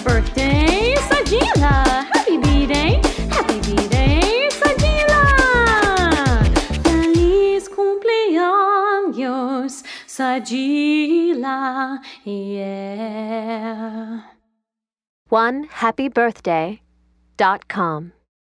birthday, Sajila! Happy birthday, Happy B-Day, Sajila! Feliz cumpleaños, Sajila! Yeah! One happy birthday dot com.